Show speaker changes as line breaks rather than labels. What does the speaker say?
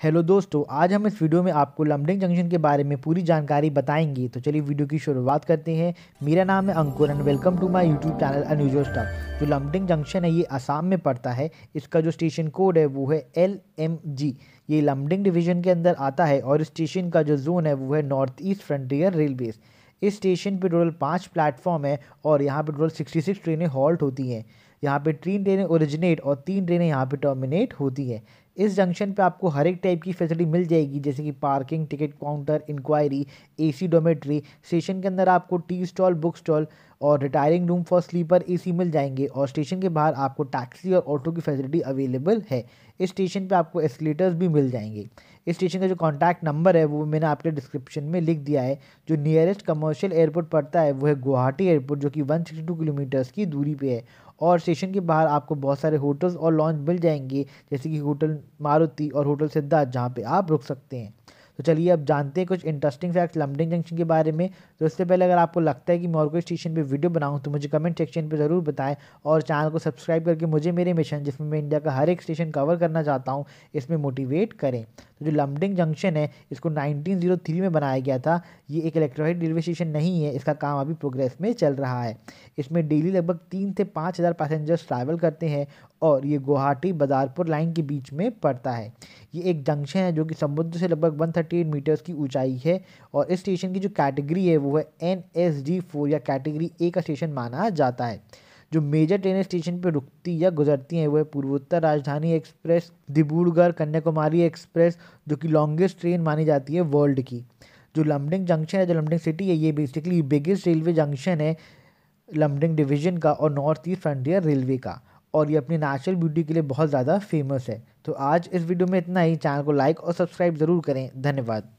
Hello दोस्तों, आज हम इस वीडियो में आपको लमडिंग जंक्शन के बारे में पूरी जानकारी बताएँगे। तो चलिए वीडियो की शुरुआत करते हैं। मेरा नाम है Ankur and welcome to my YouTube channel unusual staff जो लमडिंग जंक्शन है, ये असम में पड़ता है। इसका जो स्टेशन कोड है, वो है एल एम जी ये लमडिंग डिवीज़न के अंदर आता है और स्टेशन का जो जोन है, वो है नॉर्थ ईस्ट फ्रंटियर रेलवे इस स्टेशन पर टोटल पाँच प्लेटफॉर्म है और यहाँ पर टोटल सिक्सटी सिक्स ट्रेनें हॉल्ट होती हैं। यहाँ पे तीन ट्रेनें ओरिजिनेट और तीन ट्रेनें यहाँ पे टर्मिनेट होती हैं। इस जंक्शन पे आपको हर एक टाइप की फैसिलिटी मिल जाएगी, जैसे कि parking, ticket counter inquiry AC dormitory station के अंदर आपको टी स्टॉल बुक स्टॉल और retiring room for sleeper AC मिल जाएँगे और स्टेशन के बाहर आपको टैक्सी और ऑटो की फैसिलिटी अवेलेबल है। इस स्टेशन पे आपको एस्केलेटर्स भी मिल जाएँगे। इस स्टेशन का जो कॉन्टैक्ट नंबर है, वो मैंने आपके डिस्क्रिप्शन में लिख दिया है। जो नियरेस्ट कमर्शियल एयरपोर्ट पड़ता है, वो है गुवाहाटी एयरपोर्ट जो कि 162 किलोमीटर्स की दूरी पे है। और स्टेशन के बाहर आपको बहुत सारे होटल्स और लॉन्च मिल जाएँगे, जैसे कि होटल मारुति और होटल सिद्धार्थ, जहाँ पर आप रुक सकते हैं। तो चलिए अब जानते हैं कुछ इंटरेस्टिंग फैक्ट्स लमडिंग जंक्शन के बारे में। तो इससे पहले अगर आपको लगता है कि मैं और कोई स्टेशन पर वीडियो बनाऊँ तो मुझे कमेंट सेक्शन पर ज़रूर बताएँ और चैनल को सब्सक्राइब करके मुझे मेरे मिशन जिसमें मैं इंडिया का हर एक स्टेशन कवर करना चाहता हूँ, इसमें मोटिवेट करें। तो जो लमडिंग जंक्शन है, इसको 1903 में बनाया गया था। ये एक इलेक्ट्रॉनिक रेलवे स्टेशन नहीं है, इसका काम अभी प्रोग्रेस में चल रहा है। इसमें डेली लगभग तीन से पाँच हज़ार पैसेंजर्स ट्रैवल करते हैं और ये गुवाहाटी बदारपुर लाइन के बीच में पड़ता है। ये एक जंक्शन है जो कि समुद्र से लगभग 138 मीटर्स की ऊंचाई है और इस स्टेशन की जो कैटेगरी है, वो है एन एस डी फोर या कैटेगरी ए का स्टेशन माना जाता है। जो मेजर ट्रेनें स्टेशन पर रुकती या गुजरती हैं, वो है पूर्वोत्तर राजधानी एक्सप्रेस दिब्रूगढ़ कन्याकुमारी एक्सप्रेस जो कि लॉन्गेस्ट ट्रेन मानी जाती है वर्ल्ड की। जो लमडिंग जंक्शन है, जो लमडिंग सिटी है, ये बेसिकली बिगेस्ट रेलवे जंक्शन है लमडिंग डिवीज़न का और नॉर्थ ईस्ट फ्रंटियर रेलवे का। और ये अपनी नेचुरल ब्यूटी के लिए बहुत ज़्यादा फ़ेमस है। तो आज इस वीडियो में इतना ही। चैनल को लाइक और सब्सक्राइब ज़रूर करें। धन्यवाद।